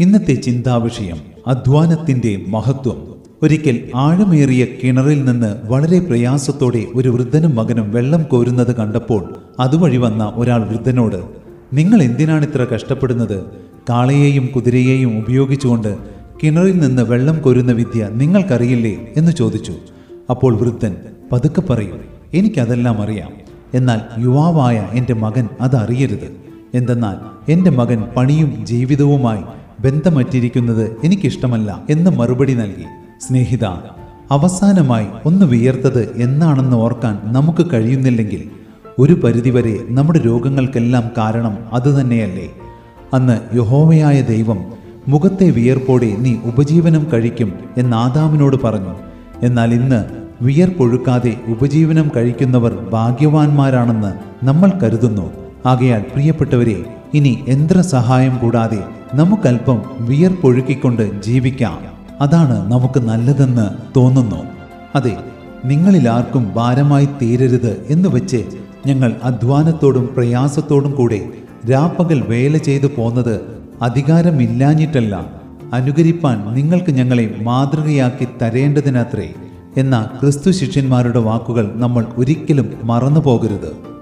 ഇന്നത്തെ ചിന്താവിഷയം അധ്വാനത്തിന്റെ മഹത്വം. ഒരിക്കൽ ആഴമേറിയ കിണറിൽ നിന്ന് വളരെ പ്രയാസത്തോടെ ഒരു വൃദ്ധനും മകനും വെള്ളം കോരുന്നത് കണ്ടപ്പോൾ അതുവഴി വന്ന ഒരാൾ വൃദ്ധനോട് നിങ്ങൾ എന്തിനാണ് ഇത്ര കഷ്ടപ്പെടുന്നത്? കാളയെയും കുതിരയെയും ഉപയോഗിച്ചുകൊണ്ട് കിണറിൽ നിന്ന് വെള്ളം കോരുന്ന വിദ്യ നിങ്ങൾക്കറിയില്ലേ? എന്ന് ചോദിച്ചു. അപ്പോൾ വൃദ്ധൻ പതുക്കെ പറയും എനിക്കതെല്ലാം അറിയാം. എന്നാൽ യുവാവായ എന്റെ മകൻ അതറിയരുത്. എന്തെന്നാൽ എന്റെ മകൻ പണിയും ജീവിതവുമായി ബന്ധമറ്റിരിക്കുന്നത് എനിക്കിഷ്ടമല്ല എന്ന് മറുപടി നൽകി. സ്നേഹിത അവസാനമായി ഒന്ന് വിയർത്തത് എന്നാണെന്ന് ഓർക്കാൻ നമുക്ക് കഴിയുന്നില്ലെങ്കിൽ ഒരു പരിധിവരെ നമ്മുടെ രോഗങ്ങൾക്കെല്ലാം കാരണം അതുതന്നെയല്ലേ അന്ന് യഹോവയായ ദൈവം മുഖത്തെ വിയർപ്പോടെ നീ ഉപജീവനം കഴിക്കും എന്ന് ആദാമിനോട് പറഞ്ഞു. എന്നാൽ ഇന്ന് വിയർപ്പൊഴുക്കാതെ ഉപജീവനം കഴിക്കുന്നവർ ഭാഗ്യവാന്മാരാണെന്ന് നമ്മൾ കരുതുന്നു. ആകയാൽ പ്രിയപ്പെട്ടവരെ ഇനി യന്ത്ര സഹായം കൂടാതെ നമുക്കല്പം വിയർപ്പൊഴുക്കിക്കൊണ്ട് ജീവിക്കാം. അതാണ് നമുക്ക് നല്ലതെന്ന് തോന്നുന്നു. അതെ നിങ്ങളിൽ ആർക്കും ഭാരമായി തീരരുത് എന്ന് വെച്ച് ഞങ്ങൾ അധ്വാനത്തോടും പ്രയാസത്തോടും കൂടെ രാപ്പകൽ വേല ചെയ്തു പോന്നത് അധികാരമില്ലാഞ്ഞിട്ടല്ല. അനുകരിപ്പാൻ നിങ്ങൾക്ക് ഞങ്ങളെ മാതൃകയാക്കി തരേണ്ടതിനത്രേ. എന്ന ക്രിസ്തു ശിഷ്യന്മാരുടെ വാക്കുകൾ നമ്മൾ ഒരിക്കലും മറന്നു പോകരുത്